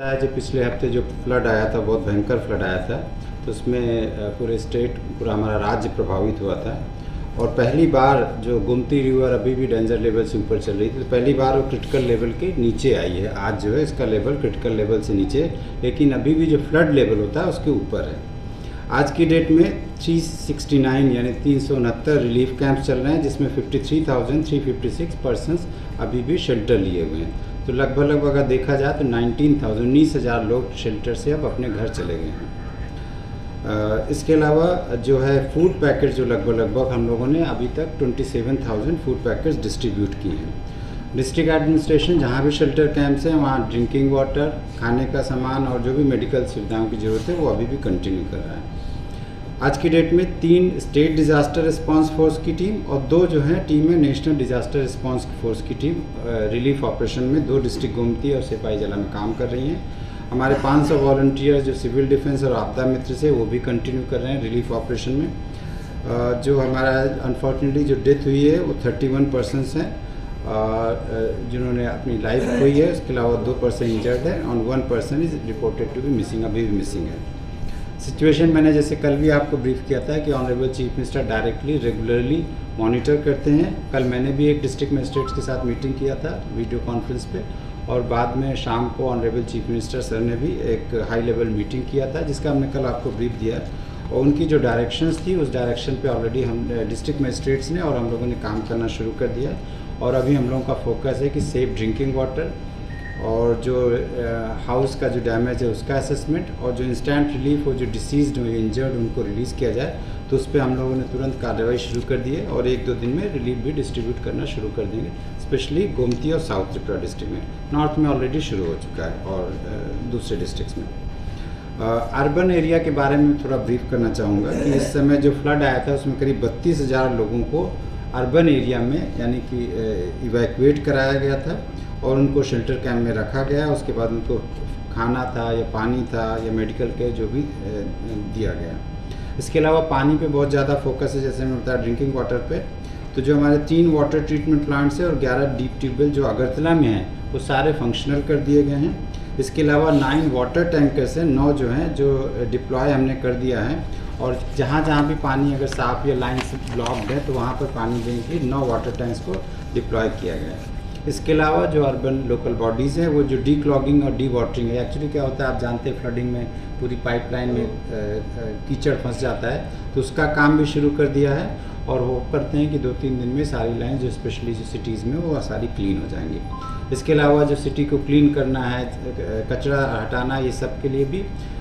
जो पिछले हफ़्ते जो फ्लड आया था बहुत भयंकर फ्लड आया था तो उसमें पूरे स्टेट पूरा हमारा राज्य प्रभावित हुआ था। और पहली बार जो गोमती रिवर अभी भी डेंजर लेवल से ऊपर चल रही थी तो पहली बार वो क्रिटिकल लेवल के नीचे आई है। आज जो है इसका लेवल क्रिटिकल लेवल से नीचे लेकिन अभी भी जो फ्लड लेवल होता है उसके ऊपर है। आज की डेट में 369 यानी तीन सौ उनहत्तर रिलीफ कैंप चल रहे हैं जिसमें 53,356 पर्सनस अभी भी शेल्टर लिए हुए हैं। तो लगभग लगभग अगर देखा जाए तो 19,000 उन्नीस हज़ार लोग शेल्टर से अब अपने घर चले गए हैं। इसके अलावा जो है फ़ूड पैकेट जो लगभग लगभग हम लोगों ने अभी तक 27,000 फ़ूड पैकेट्स डिस्ट्रीब्यूट किए हैं। डिस्ट्रिक्ट एडमिनिस्ट्रेशन जहाँ भी शेल्टर कैंप्स हैं वहाँ ड्रिंकिंग वाटर खाने का सामान और जो भी मेडिकल सुविधाओं की ज़रूरत है वो अभी भी कंटिन्यू कर रहा है। आज की डेट में तीन स्टेट डिज़ास्टर रिस्पांस फोर्स की टीम और दो जो है टीम है नेशनल डिज़ास्टर रिस्पांस फोर्स की टीम रिलीफ ऑपरेशन में दो डिस्ट्रिक्ट गोमती और सिपाही जिला में काम कर रही हैं। हमारे 500 वॉल्टियर जो सिविल डिफेंस और आपदा मित्र से वो भी कंटिन्यू कर रहे हैं रिलीफ ऑपरेशन में। जो हमारा अनफॉर्चुनेटली जो डेथ हुई है वो 31 पर्सनस हैं। जिन्होंने अपनी लाइफ खोई है, उसके अलावा दो पर्सन इंजर्ड है और one person is reported to be missing अभी भी मिसिंग है। सिचुएशन मैंने जैसे कल भी आपको ब्रीफ किया था कि honourable chief minister directly, regularly monitor करते हैं। कल मैंने भी एक डिस्ट्रिक्ट मजिस्ट्रेट्स के साथ मीटिंग किया था वीडियो कॉन्फ्रेंस पे और बाद में शाम को ऑनरेबल चीफ मिनिस्टर सर ने भी एक हाई लेवल मीटिंग किया था, जिसका हमने कल आपको ब्रीफ दिया। और उनकी जो डायरेक्शंस थी, उस डायरेक्शन पे ऑलरेडी हम डिस्ट्रिक्ट मजिस्ट्रेट्स ने और हम लोगों ने काम करना शुरू कर दिया। और अभी हम लोगों का फोकस है कि सेफ़ ड्रिंकिंग वाटर और जो हाउस का जो डैमेज है उसका असेसमेंट और जो इंस्टेंट रिलीफ हो जो डिसीज हो इंजर्ड उनको रिलीज़ किया जाए तो उस पर हम लोगों ने तुरंत कार्रवाई शुरू कर दी है और एक दो दिन में रिलीफ भी डिस्ट्रीब्यूट करना शुरू कर देंगे स्पेशली गोमती और साउथ त्रिपुरा डिस्ट्रिक्ट में। नॉर्थ में ऑलरेडी शुरू हो चुका है और दूसरे डिस्ट्रिक्ट में। अर्बन एरिया के बारे में थोड़ा ब्रीफ करना चाहूँगा कि इस समय जो फ्लड आया था, उसमें करीब बत्तीस हज़ार लोगों को अर्बन एरिया में, यानी कि इवैक्यूएट कराया गया था। और उनको शेल्टर कैंप में रखा गया। उसके बाद उनको खाना था या पानी था या मेडिकल केयर जो भी दिया गया। इसके अलावा पानी पे बहुत ज़्यादा फोकस है, जैसे मैं बताया ड्रिंकिंग वाटर पे। तो जो हमारे तीन वाटर ट्रीटमेंट प्लांट्स हैं और ग्यारह डीप ट्यूबवेल जो अगरतला में हैं, वो सारे फंक्शनल कर दिए गए हैं। इसके अलावा नाइन वाटर टैंकर्स हैं, नौ जो हैं, जो डिप्लॉय हमने कर दिया है। और जहाँ जहाँ भी पानी अगर साफ़ या लाइन से ब्लॉक्ड है तो वहाँ पर पानी देने के लिए नौ वाटर टैंक्स को डिप्लॉय किया गया है। इसके अलावा जो अर्बन लोकल बॉडीज़ हैं, वो जो डी क्लॉगिंग और डी वाटरिंग है एक्चुअली क्या होता है, आप जानते हैं फ्लडिंग में पूरी पाइपलाइन में कीचड़ फंस जाता है तो उसका काम भी शुरू कर दिया है और वो करते हैं कि दो तीन दिन में सारी लाइन जो स्पेशली जो सिटीज़ में, वो सारी क्लीन हो जाएँगी। इसके अलावा जो सिटी को क्लीन करना है कचरा हटाना, ये सब के लिए भी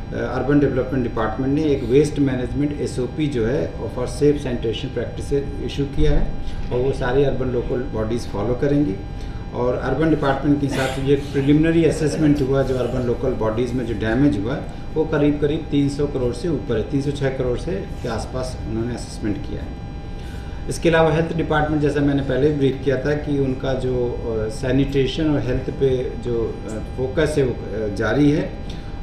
अर्बन डेवलपमेंट डिपार्टमेंट ने एक वेस्ट मैनेजमेंट एसओपी जो है for safe sanitation practice issue किया है और वो सारी अर्बन लोकल बॉडीज़ फॉलो करेंगी। और अर्बन डिपार्टमेंट के हिसाब से एक प्रिलिमिनरी असेसमेंट हुआ, जो अर्बन लोकल बॉडीज़ में जो डैमेज हुआ, वो करीब करीब 300 करोड़ से ऊपर है 306 करोड़ से के आसपास उन्होंने असेसमेंट किया है। इसके अलावा हेल्थ डिपार्टमेंट जैसा मैंने पहले भी ब्रीफ किया था कि उनका जो सैनिटेशन और हेल्थ पे जो फोकस है वो जारी है।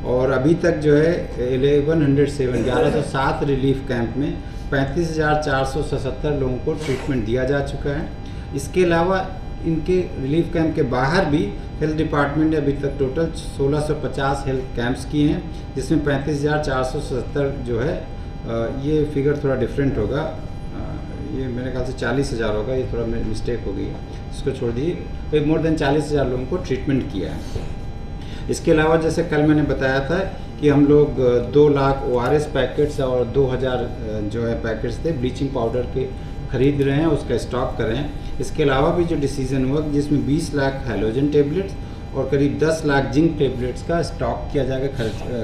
और अभी तक जो है एलेवन हंड्रेड सेवन ग्यारह सौ सात रिलीफ कैंप में पैंतीस हज़ार चार सौ सतहत्तर लोगों को ट्रीटमेंट दिया जा चुका है। इसके अलावा इनके रिलीफ कैंप के बाहर भी हेल्थ डिपार्टमेंट ने अभी तक टोटल 1650 हेल्थ कैंप्स किए हैं, जिसमें पैंतीस हज़ार चार सौ सत्तर जो है ये फिगर थोड़ा डिफरेंट होगा। ये मेरे ख्याल से चालीस हज़ार होगा, ये थोड़ा मिस्टेक हो गई इसको छोड़ दीजिए। तो मोर देन चालीस हज़ार लोगों को ट्रीटमेंट किया है। इसके अलावा जैसे कल मैंने बताया था कि हम लोग दो लाख ओआरएस पैकेट्स और दो हज़ार जो है पैकेट्स थे ब्लीचिंग पाउडर के खरीद रहे हैं, उसका स्टॉक करें इसके अलावा भी जो डिसीज़न हुआ जिसमें 20 लाख हेलोजन टेबलेट्स और करीब 10 लाख जिंक टेबलेट्स का स्टॉक किया जाएगा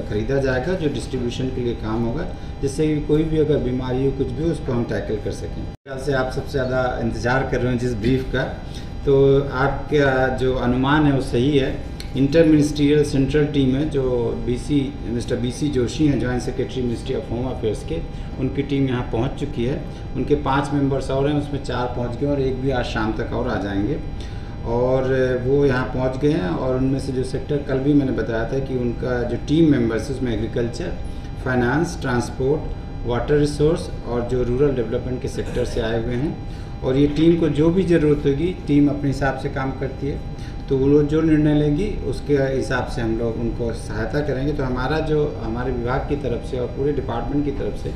खरीदा जाएगा, जो डिस्ट्रीब्यूशन के लिए काम होगा, जिससे कि कोई भी अगर बीमारी हो, कुछ भी उसको हम टैकल कर सकें। ख्याल से आप सबसे ज़्यादा इंतज़ार कर रहे हैं जिस ब्रीफ का। तो आपका जो अनुमान है, वो सही है। इंटर मिनिस्ट्रियल सेंट्रल टीम है जो बीसी मिस्टर बीसी जोशी हैं joint secretary ministry of home affairs के। उनकी टीम यहाँ पहुँच चुकी है। उनके पाँच मेंबर्स और हैं, उसमें चार पहुँच गए और एक भी आज शाम तक और आ जाएँगे। और वो यहाँ पहुँच गए हैं और उनमें से जो सेक्टर, कल भी मैंने बताया था कि उनका जो टीम मेंबर्स है, उसमें agriculture finance transport water resource और जो रूरल डेवलपमेंट के सेक्टर से आए हुए हैं। और ये टीम को जो भी ज़रूरत होगी, टीम अपने हिसाब से काम करती है। तो वो जो निर्णय लेंगी, उसके हिसाब से हम लोग उनको सहायता करेंगे। तो हमारा जो, हमारे विभाग की तरफ़ से और पूरे डिपार्टमेंट की तरफ़ से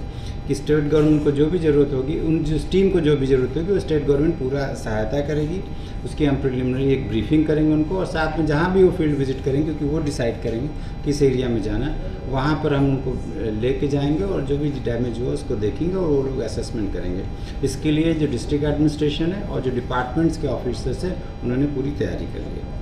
कि स्टेट गवर्नमेंट को जो भी ज़रूरत होगी, उन जिस टीम को जो भी ज़रूरत होगी, वो स्टेट गवर्नमेंट पूरा सहायता करेगी। उसकी हम प्रिलिमिनरी एक ब्रीफिंग करेंगे उनको और साथ में जहाँ भी वो फ़ील्ड विज़िट करेंगे, क्योंकि वो डिसाइड करेंगे किस एरिया में जाना वहाँ पर हम उनको लेके जाएँगे और जो भी डैमेज हुआ उसको देखेंगे और वो लोग असेसमेंट करेंगे। इसके लिए जो डिस्ट्रिक्ट एडमिनिस्ट्रेशन है और जो डिपार्टमेंट्स के ऑफिसर्स हैं, उन्होंने पूरी तैयारी कर ली है।